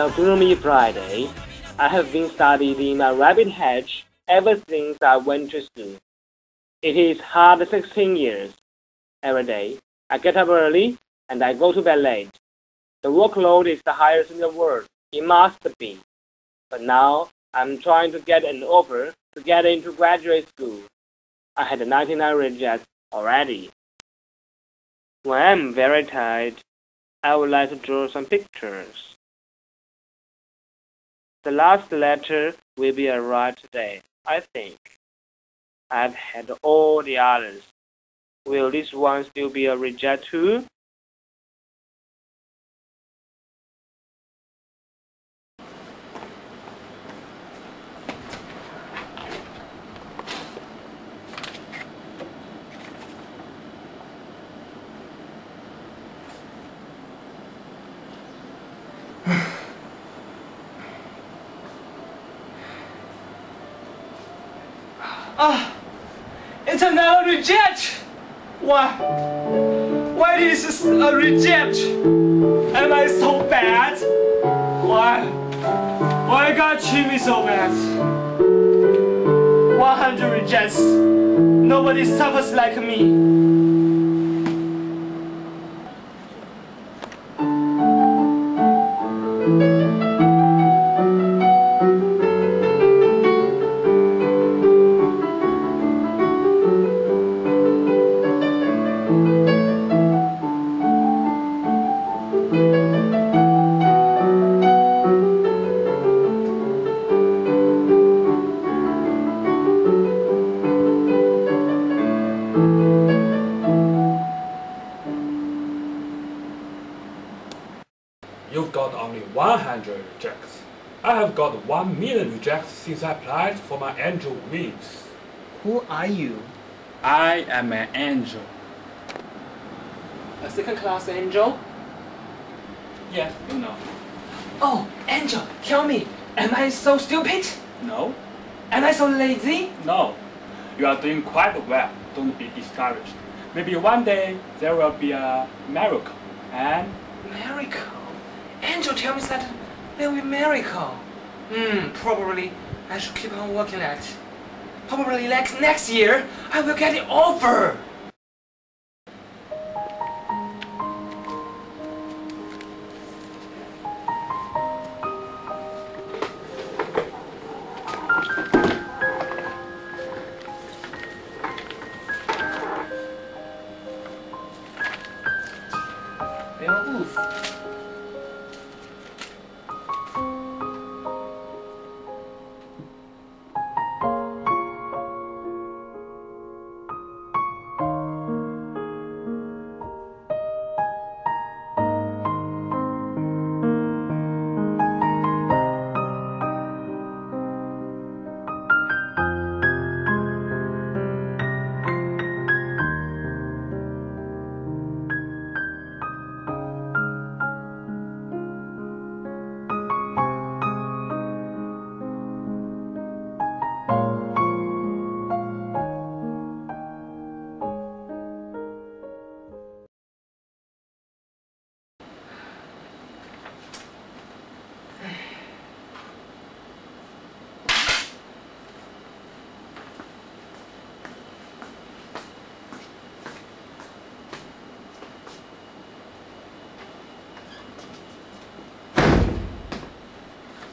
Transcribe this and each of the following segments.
A gloomy Friday. I have been studying my rabbit hedge ever since I went to school. It is hard 16 years. Every day, I get up early and I go to bed late. The workload is the highest in the world. It must be. But now, I'm trying to get an offer to get into graduate school. I had 99 rejects already. When I'm very tired, I would like to draw some pictures. The last letter will be arrived today, I think. I've had all the others. Will this one still be a reject too? Ah, it's another reject. Why? Why this is a reject? Am I so bad? Why? Why God treat me so bad? 100 rejects. Nobody suffers like me. Got 1 million rejects since I applied for my angel wings. Who are you? I am an angel. A second class angel? Yes, you know. Oh, angel, tell me, am I so stupid? No? Am I so lazy? No. You are doing quite well. Don't be discouraged. Maybe one day there will be a miracle. And Miracle. Angel tell me that there will be miracle. Hmm, probably I should keep on working at. Probably next next year I will get the offer. Booth.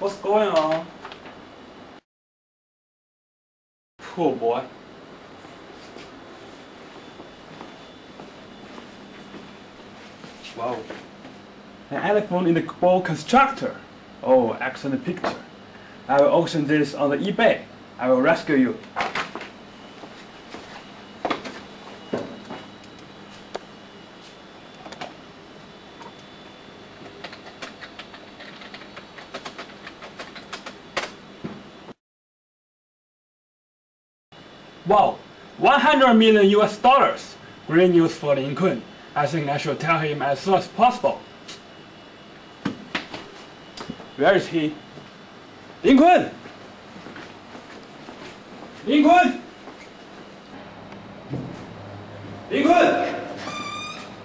What's going on? Poor boy. Wow. An elephant in the boa constrictor. Oh, excellent picture. I will auction this on the eBay. I will rescue you. Wow, 100 million US dollars. Great news for Lin Kun. I think I should tell him as soon as possible. Where is he? Lin Kun! Lin Kun! Lin Kun!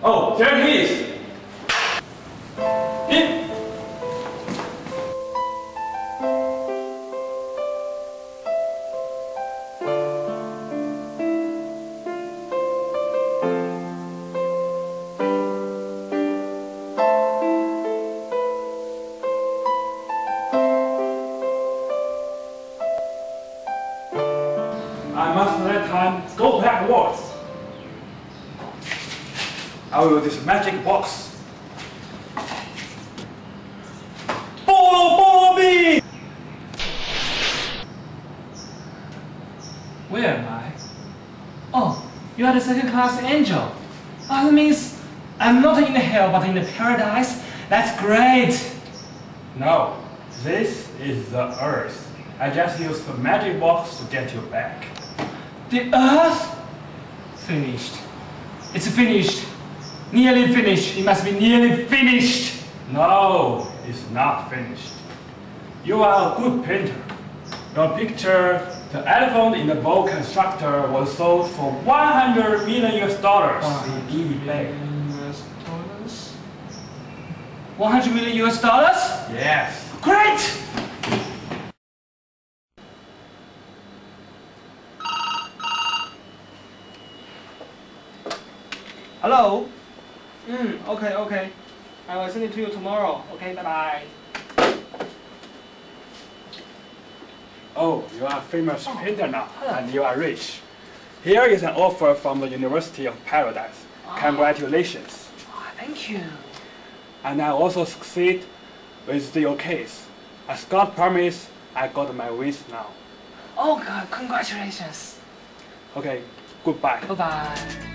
Oh, there he is! I will this magic box. Follow, follow me! Where am I? Oh, you are the second class angel. Oh, that means I'm not in the hell but in the paradise. That's great. No, this is the earth. I just used the magic box to get you back. The earth? Finished. It's finished. Nearly finished. It must be nearly finished. No, it's not finished. You are a good painter. Your picture, the elephant in the boa constrictor, was sold for 100 million US dollars in eBay. 100 million US dollars? Yes. Great! Hello? Mm, okay, okay. I will send it to you tomorrow. Okay, bye bye. Oh, you are a famous painter now, and you are rich. Here is an offer from the University of Paradise. Congratulations. Oh, thank you. And I also succeed with your case. As God promised, I got my wish now. Oh, God, congratulations. Okay, goodbye. Bye bye.